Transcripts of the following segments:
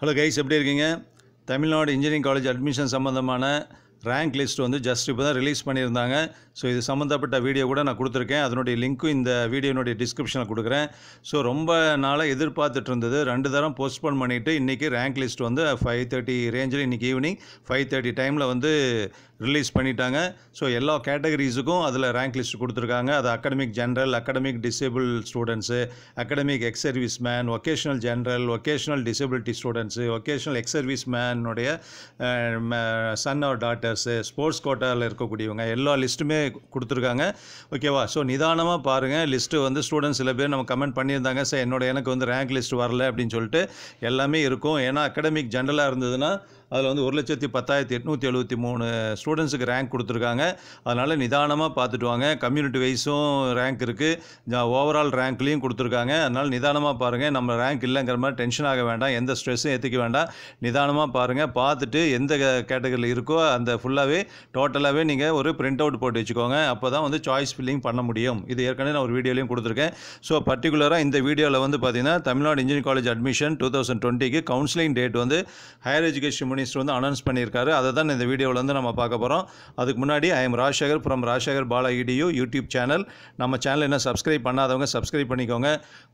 Hello guys எப்படி இருக்கீங்க? Tamil Nadu engineering college admission சம்மந்தமான ரேங்க் லிஸ்ட் வந்து ஜஸ்ட் இப்போ தான் ரிலீஸ் பண்ணியிருந்தாங்க. ஸோ இது சம்மந்தப்பட்ட வீடியோ கூட நான் கொடுத்துருக்கேன். அதனுடைய லிங்க்கும் இந்த வீடியோனுடைய டிஸ்கிரிப்ஷனில் கொடுக்குறேன். ஸோ ரொம்ப நாளாக எதிர்பார்த்துட்டு இருந்தது. ரெண்டு தரம் போஸ்ட்போன் பண்ணிவிட்டு இன்றைக்கி ரேங்க் லிஸ்ட் வந்து ஃபைவ் தேர்ட்டி ரேஞ்சில் இன்றைக்கி ஈவினிங் ஃபைவ் தேர்ட்டி டைமில் வந்து ரிலீஸ் பண்ணிட்டாங்க. ஸோ எல்லா கேட்டகரிஸுக்கும் அதில் ரேங்க் லிஸ்ட் கொடுத்துருக்காங்க. அது academic general academic disable students academic ex service man vocational general vocational disability students vocational ex service மேனுடைய son or daughter fighters sports கோட்டாவில் இருக்கக்கூடியவங்க எல்லா லிஸ்ட்டுமே கொடுத்துருக்காங்க. ஓகேவா ஸோ நிதானமாக பாருங்கள் லிஸ்ட்டு வந்து ஸ்டூடெண்ட்ஸ் சில பேர் நம்ம கமெண்ட் பண்ணியிருந்தாங்க. சார் என்னோட எனக்கு வந்து ரேங்க் லிஸ்ட் வரல அப்படின்னு சொல்லிட்டு எல்லாமே இருக்கும். ஏன்னா அகடமிக் ஜென்ரலாக இருந்ததுன்னா அதில் வந்து ஒரு லட்சத்தி பத்தாயிரத்தி எட்நூற்றி எழுபத்தி மூணு ஸ்டூடெண்ட்ஸுக்கு ரேங்க் கொடுத்துருக்காங்க. அதனால் நிதானமாக பார்த்துட்டு வாங்க. கம்யூனிட்டி வைஸும் ரேங்க் இருக்குது ஓவரால் ரேங்க்லேயும் கொடுத்துருக்காங்க. அதனால் நிதானமாக பாருங்கள் நம்ம ரேங்க் இல்லைங்கிற மாதிரி டென்ஷன் ஆக வேண்டாம். எந்த ஸ்ட்ரெஸ்ஸும் ஏற்றிக்க வேண்டாம். நிதானமாக பாருங்கள் பார்த்துட்டு எந்த கேட்டகரியில் இருக்கோ அந்த ஃபுல்லாகவே டோட்டலாகவே நீங்கள் ஒரு பிரிண்ட் அவுட் போட்டு வச்சுக்கோங்க. அப்போ தான் வந்து சாய்ஸ் ஃபில்லிங் பண்ண முடியும். இது ஏற்கனவே நான் ஒரு வீடியோலையும் கொடுத்துருக்கேன். ஸோ பர்டிகுலராக இந்த வீடியோவில் வந்து பார்த்தீங்கன்னா Tamil Nadu engineering college admission two thousand டுவெண்ட்டிக்கு கவுன்சிலிங் டேட் வந்து ஹையர் எஜுகேஷன் மினிஸ்டர் வந்து அனௌன்ஸ் பண்ணியிருக்காரு. அதை தான் இந்த வீடியோவில் வந்து நம்ம பார்க்க போகிறோம் அதுக்கு முன்னாடி I am Rajasekar from Rajasekar Bala edu YouTube channel நம்ம சேனல் என்ன சப்ஸ்கிரைப் பண்ணாதவங்க சப்ஸ்கிரைப் பண்ணிக்கோங்க.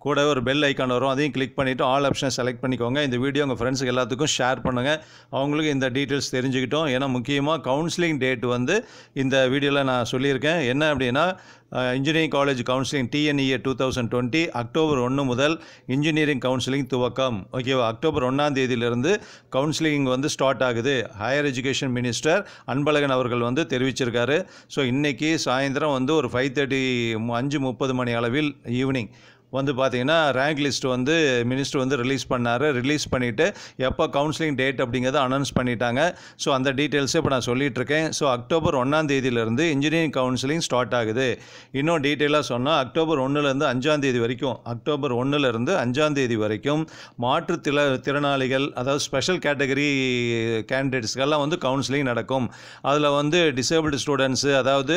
கூட ஒரு பெல் ஐக்கான் வரும். அதையும் கிளிக் பண்ணிவிட்டு ஆல் ஆப்ஷனை செலக்ட் பண்ணிக்கோங்க. இந்த வீடியோ உங்கள் ஃப்ரெண்ட்ஸுக்கு எல்லாத்துக்கும் ஷேர் பண்ணுங்கள் அவங்களுக்கு இந்த டீட்டெயில்ஸ் தெரிஞ்சுக்கிட்டோம். ஏன்னா முக்கியமாக கவுன்சிலிங் டேட் வந்து இந்த வீடியோவில் நான் சொல்லியிருக்கேன். என்ன அப்படின்னா engineering college counselling TNEA two thousand twenty October ஒன்று முதல் இன்ஜினியரிங் கவுன்சிலிங் துவக்கம். ஓகேவா? அக்டோபர் ஒன்றாம் தேதியிலிருந்து கவுன்சிலிங் வந்து ஸ்டார்ட் ஆகுது. ஹையர் எஜுகேஷன் மினிஸ்டர் அன்பழகன் அவர்கள் வந்து தெரிவிச்சிருக்காரு. ஸோ இன்றைக்கி சாயந்தரம் வந்து ஒரு ஃபைவ் தேர்ட்டி அஞ்சு முப்பது மணி அளவில் ஈவினிங் வந்து பார்த்தீங்கன்னா ரேங்க் லிஸ்ட் வந்து மினிஸ்டர் வந்து ரிலீஸ் பண்ணார். ரிலீஸ் பண்ணிவிட்டு எப்போ கவுன்சிலிங் டேட் அப்படிங்கிறத அனௌன்ஸ் பண்ணிட்டாங்க. ஸோ அந்த டீட்டெயில்ஸை இப்போ நான் சொல்லிட்டு இருக்கேன் ஸோ அக்டோபர் ஒன்றாம் தேதியிலேருந்து இன்ஜினியரிங் கவுன்சிலிங் ஸ்டார்ட் ஆகுது. இன்னும் டீட்டெயிலாக சொன்னால் அக்டோபர் ஒன்றுலேருந்து அஞ்சாம் தேதி வரைக்கும் அக்டோபர் ஒன்றுலேருந்து அஞ்சாம் தேதி வரைக்கும் மாற்றுத்திற திறனாளிகள் அதாவது ஸ்பெஷல் கேட்டகரி கேண்டிடேட்ஸ்க்கெல்லாம் வந்து கவுன்சிலிங் நடக்கும். அதில் வந்து டிசேபிள்டு ஸ்டூடெண்ட்ஸு அதாவது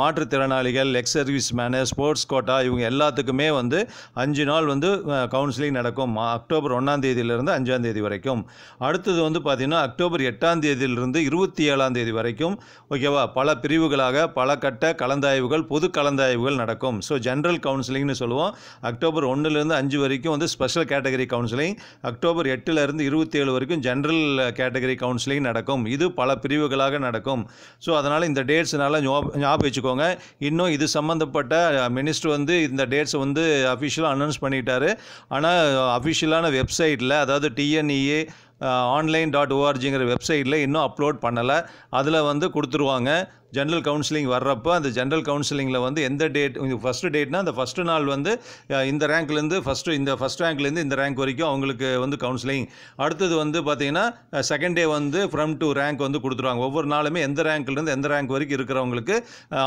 மாற்றுத்திறனாளிகள் ex service man sports quota இவங்க எல்லாத்துக்குமே வந்து அஞ்சு நாள் வந்து கவுன்சிலிங் நடக்கும். மா- அக்டோபர் ஒன்றாம் தேதியிலிருந்து அஞ்சாம் தேதி வரைக்கும். அடுத்தது வந்து பார்த்திங்கன்னா அக்டோபர் எட்டாம் தேதியிலிருந்து இருபத்தி ஏழாம் தேதி வரைக்கும் ஓகேவா பல பிரிவுகளாக பல கட்ட கலந்தாய்வுகள் பொது கலந்தாய்வுகள் நடக்கும். ஸோ ஜென்ரல் கவுன்சிலிங்னு சொல்லுவோம். அக்டோபர் ஒன்றுலேருந்து அஞ்சு வரைக்கும் வந்து ஸ்பெஷல் கேட்டகரி கவுன்சிலிங் அக்டோபர் எட்டுலேருந்து இருபத்தி ஏழு வரைக்கும் ஜென்ரல் கேட்டகரி கவுன்சிலிங் நடக்கும். இது பல பிரிவுகளாக நடக்கும். ஸோ அதனால் இந்த டேட்ஸ்னால ஞாபகம் வச்சுக்கோங்க. இன்னும் இது சம்மந்தப்பட்ட மினிஸ்டர் வந்து இந்த டேட்ஸை வந்து அஃபிஷியலாக அனௌன்ஸ் பண்ணிட்டாரு. ஆனால் அஃபிஷியலான வெப்சைட்டில் அதாவது டிஎன்இஏ ஆன்லைன் டாட் ஓஆர்ஜிங்கிற வெப்சைட்டில் இன்னும் அப்லோட் பண்ணலை. அதில் வந்து கொடுத்துருவாங்க. ஜென்ரல் கவுன்சிலிங் வர்றப்போ அந்த ஜென்ரல் கவுன்சிலிங்கில் வந்து எந்த டேட் ஃபஸ்ட்டு டேட்னா அந்த ஃபஸ்ட்டு நாள் வந்து இந்த ரேங்க்லேருந்து ஃபஸ்ட்டு இந்த ஃபஸ்ட் ரேங்க்லேருந்து இந்த ரேங்க் வரைக்கும் அவங்களுக்கு வந்து கவுன்சிலிங் அடுத்தது வந்து பார்த்தீங்கன்னா செகண்ட் டே வந்து ஃப்ரம் டு ரேங்க் வந்து கொடுத்துருவாங்க. ஒவ்வொரு நாளுமே எந்த ரேங்க்லேருந்து எந்த ரேங்க் வரைக்கும் இருக்கிறவங்களுக்கு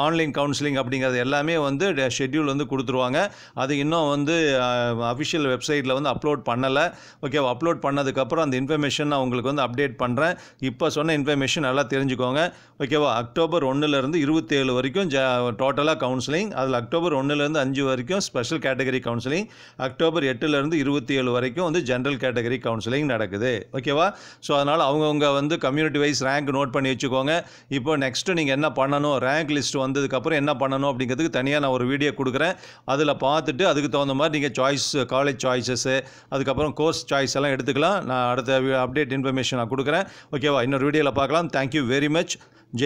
ஆன்லைன் கவுன்சிலிங் அப்படிங்கிறது எல்லாமே வந்து ஷெட்யூல் வந்து கொடுத்துருவாங்க. அது இன்னும் வந்து அஃபிஷியல் வெப்சைட்டில் வந்து அப்லோட் பண்ணலை. ஓகேவா அப்லோட் பண்ணதுக்கப்புறம் அந்த இன்ஃபர்மேஷன் நான் உங்களுக்கு வந்து அப்டேட் பண்ணுறேன் இப்போ சொன்ன இன்ஃபர்மேஷன் நல்லா தெரிஞ்சுக்கோங்க. ஓகேவா அக்டோபர் ஒன்றுலேருந்து இருபத்தேழு வரைக்கும் ஜ டோட்டலாக கவுன்சிலிங் அதில் அக்டோபர் ஒன்றுலேருந்து அஞ்சு வரைக்கும் ஸ்பெஷல் கேட்டகரி கவுன்சிலிங் அக்டோபர் எட்டுலேருந்து இருபத்தி ஏழு வரைக்கும் வந்து ஜென்ரல் கேட்டகரி கவுன்சிலிங் நடக்குது. ஓகேவா ஸோ அதனால் அவங்கவுங்க வந்து கம்யூனிட்டி வைஸ் ரேங்க் நோட் பண்ணி வச்சுக்கோங்க. இப்போ நெக்ஸ்ட்டு நீங்கள் என்ன பண்ணணும்? ரேங்க் லிஸ்ட் வந்ததுக்கப்புறம் என்ன பண்ணணும் அப்படிங்கிறதுக்கு தனியாக நான் ஒரு வீடியோ கொடுக்குறேன். அதில் பார்த்துட்டு அதுக்கு தகுந்த மாதிரி நீங்கள் சாய்ஸ் காலேஜ் சாய்ஸஸ்ஸு அதுக்கப்புறம் கோர்ஸ் சாய்ஸ் எல்லாம் எடுத்துக்கலாம். நான் அடுத்த அப்டேட் இன்ஃபர்மேஷன் நான் கொடுக்குறேன். ஓகேவா இன்னொரு வீடியோவில் பார்க்கலாம். Thank you very much Jai